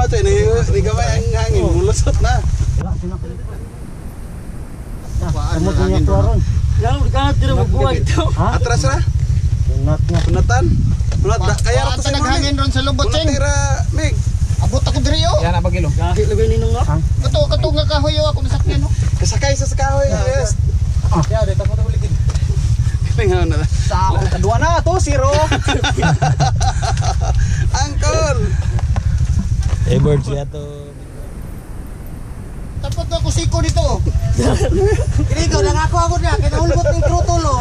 mo ito, ni, ni gamay ang hangin, mulusot na. Kamot niya tuwaron. Yang udah tira mo buwan ito. Atras na, Pinat nga. punatan. Punat, kaya Wala sa naghangin ron sa lubot, Punat Cheng. tira, Mig. Abot ako diri oh. Yan na bagilo. Gahi lagay ninong nga. Kato kato nga kahoy oh, ako nasakyan oh. Kasakay sa sakahoy. Yes. Ya, dito mo ulitin. Tingaw na. Sa ako kadua na to, zero. Angkol. Eh, bird siya to. Tapos na ko siko dito. oh. Kini ko lang ako ako na kaya ulbot ng trutol oh.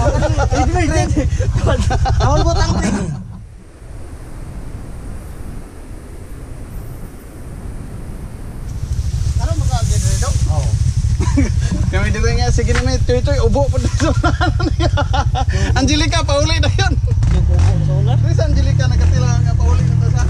Ulbot ang tree. Ano mag-agin rin daw? Kami dito nga, sige na may tuy-tuy, ubo pa dito. Angelica, pauli na yun. Chris Angelica, nagkatila nga pauli na sa.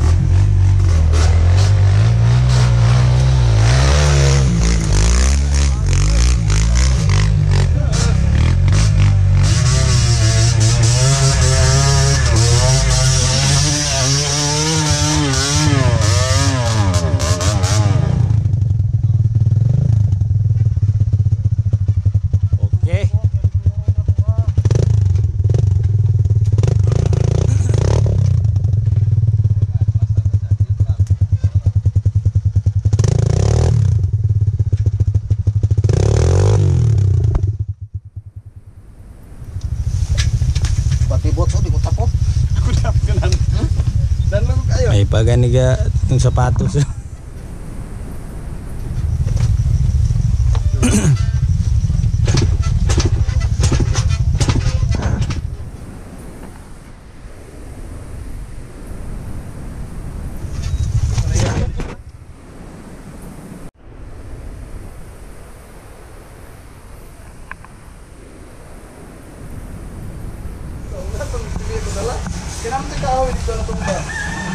bagan niga ng sapatos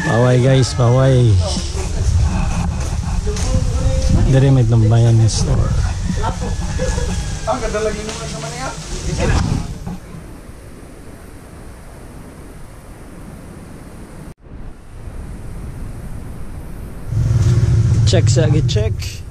Paway guys, paway. Dari may tambayan ng store. Ang ganda lagi naman naman niya. Check sa check.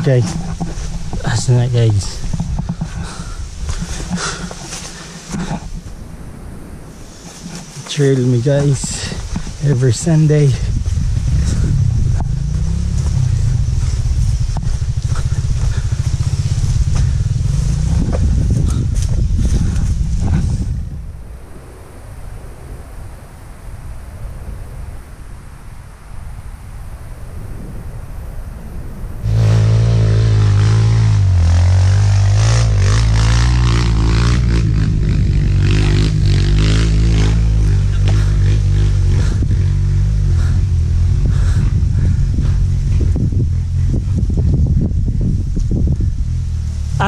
Ito guys. Taas na guys. Trail me guys. Every Sunday.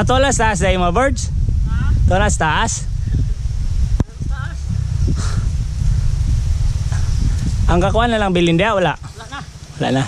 Ah, tolas taas dahil mga birds? Tolas taas? Ang kakuha na lang bilin dia, wala? Wala na. Wala na.